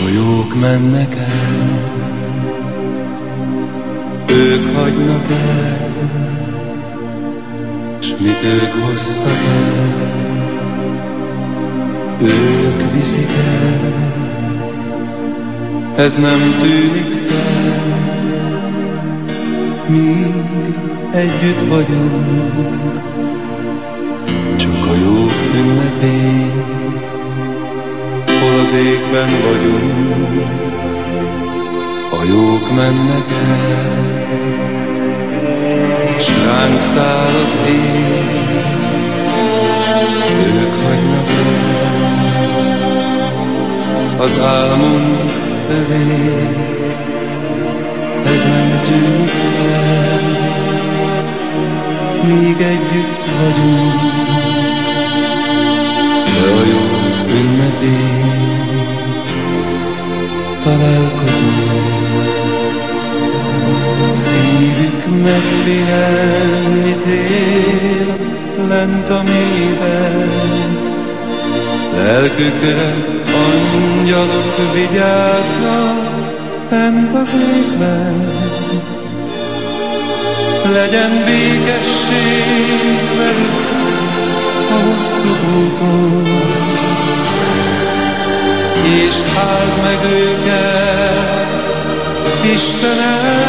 Csak a jók mennek el, ők hagynak el, s mit ők hoztak el, ők viszik el, ez nem tűnik fel, míg együtt vagyunk, csak a jó ünnepén, hol az égben vagyunk, a jók mennek el, s ránk száll az ég, ők hagynak el, az álmunk elég, ez nem tűnik fel, míg együtt vagyunk, de a jó ünnepén Megpihenni tél lent a mélyben, lelkükre angyalok vigyáznak fent az égben. Legyen békesség velük a hosszú úton, és áld meg őket, Istenem.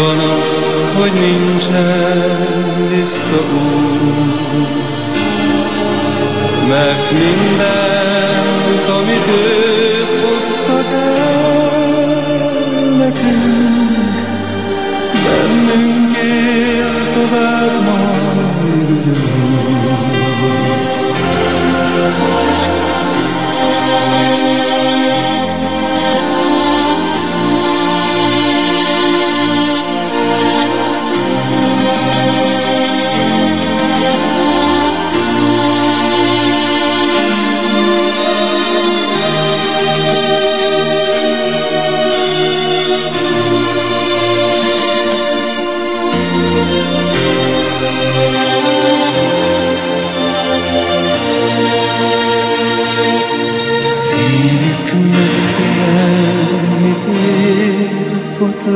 Van az, hogy nincsen visszaút? Mert mindent, amit ők hoztak el nekünk, bennünk él tovább majd ugyanúgy.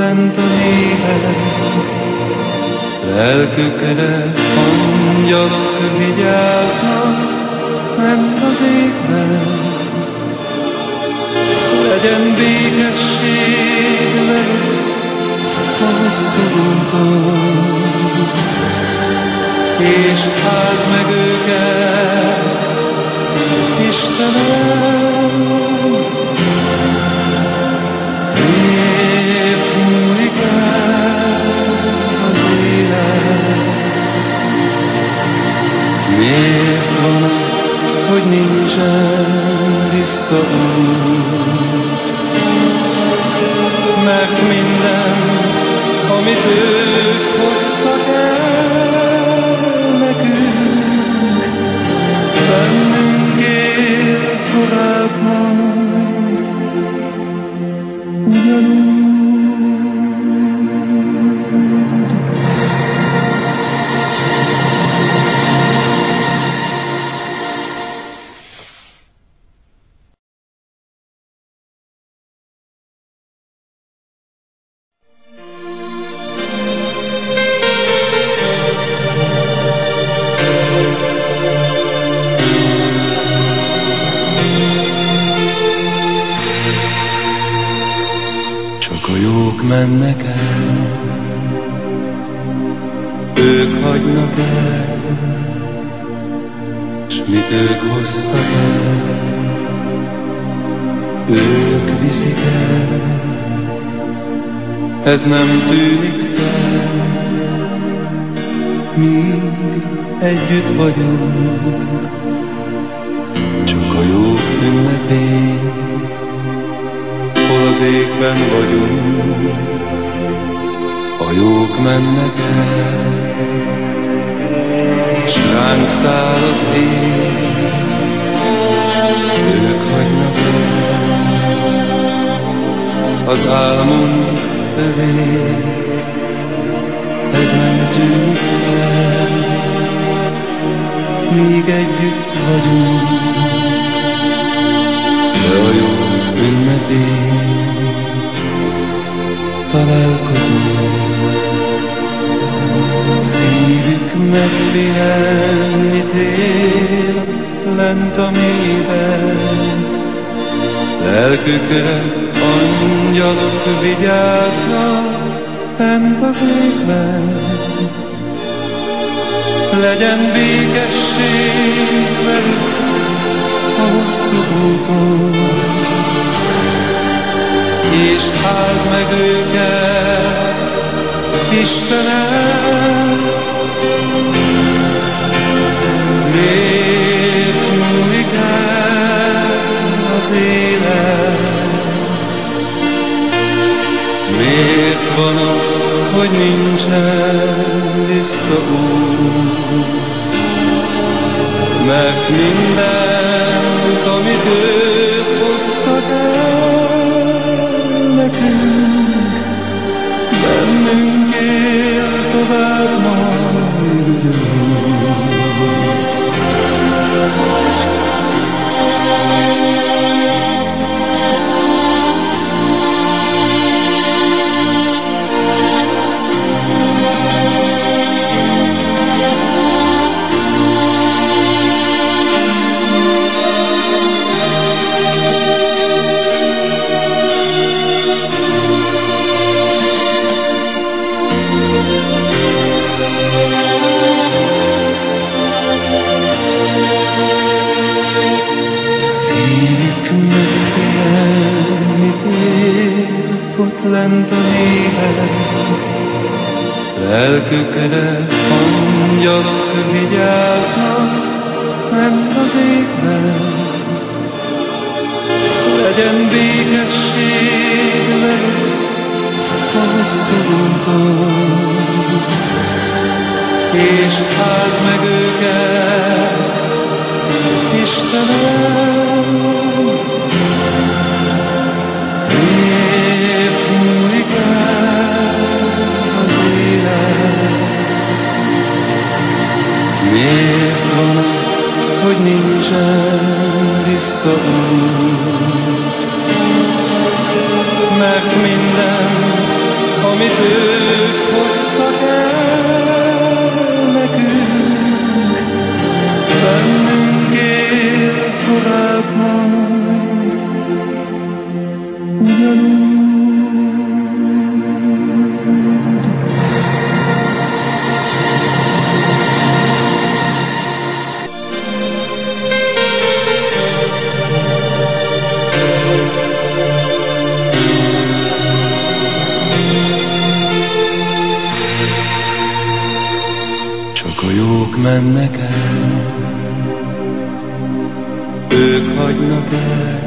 Lent a mélyben, Lelkükre angyalok vigyáznak, ment az égben. Legyen békesség velük a hosszú úton, és áld meg őket, Istenem, nincsen mennek el, ők hagynak el, s mit ők hoztak el, ők viszik el, ez nem tűnik fel, míg együtt vagyunk, csak a jó ünnepén hol az égben vagyunk, a jók mennek el, s ránk száll az ég, ők hagynak el, az álmunk elég, ez nem tűnik fel, míg együtt vagyunk, de a jó ünnepén találkozunk. Tér lent a mélyben, Lelkükre angyalok vigyáznak bent az égben. Legyen békesség velük a hosszú úton, és áld meg őket, Istenem, az élet? Miért van az, hogy nincsen visszaút? Mert mindent, amit ők hoztak el nekünk, ott lent a mélyben. Lelkükre angyalok vigyáznak, bent az égben. Legyen békesség velük a hosszú és áld meg őket, Istenem, Mert mindent, amit ők hoztak el nekünk, bennünk él tovább majd ugyanúgy. Jók mennek el, ők hagynak ők el.